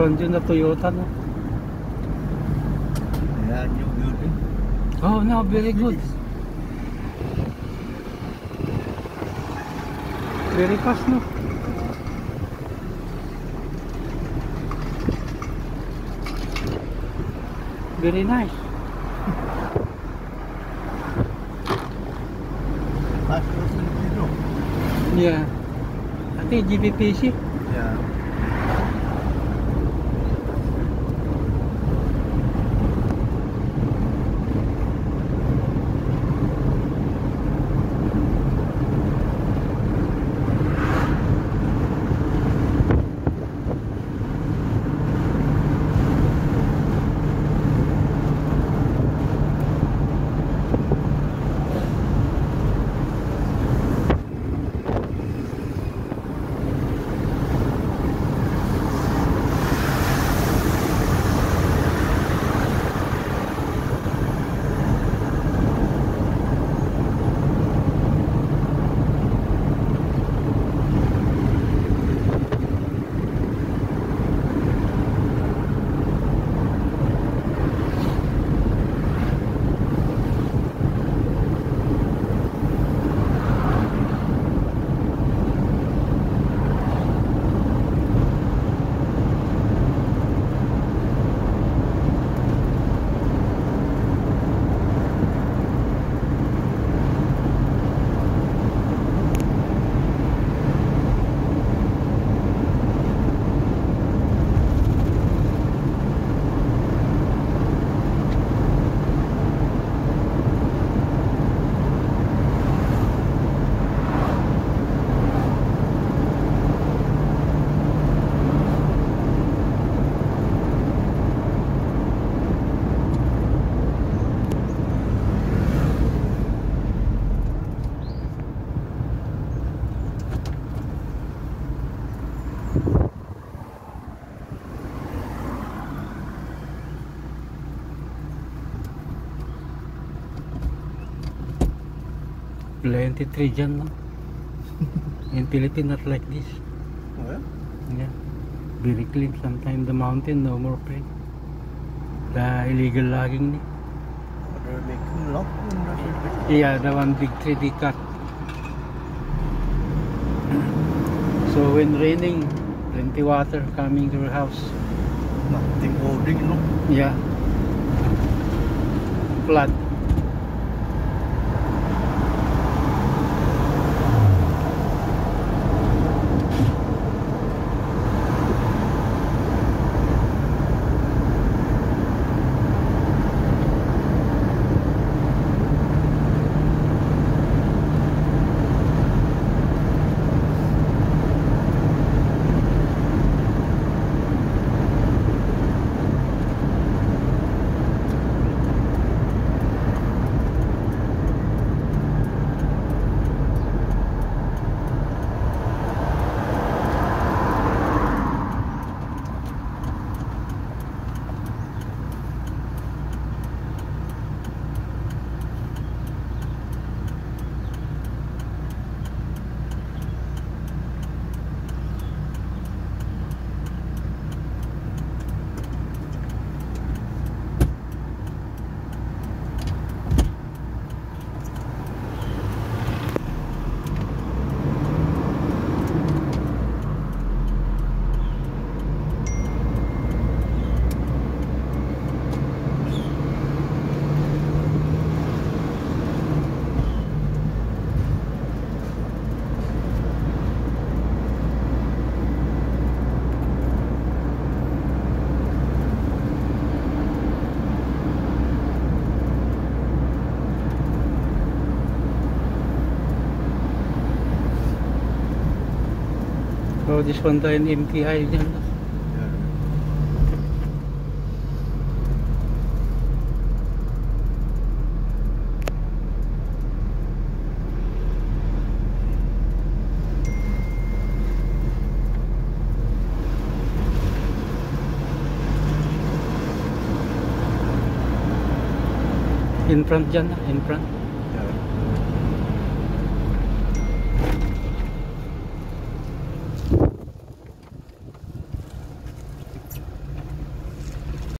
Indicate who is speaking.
Speaker 1: one din na Toyota, no?
Speaker 2: Yeah, new building.
Speaker 1: Oh, no, very good. Very fast, no? Very nice.
Speaker 2: Percent kilo.
Speaker 1: Yeah. I think GBPC.
Speaker 2: Yeah.
Speaker 1: Plenty tree dyan, no? In Philippines, not like this.
Speaker 2: Well,
Speaker 1: Yeah. Very clean. Sometimes the mountain, no more pain. The illegal logging. ni.
Speaker 2: they're making lock in the.
Speaker 1: Yeah, the one big tree they cut. So when raining, plenty water coming to your house.
Speaker 2: Nothing holding, no?
Speaker 1: Yeah. Flood. So this one tayo MTI dyan. In front dyan, no? in front.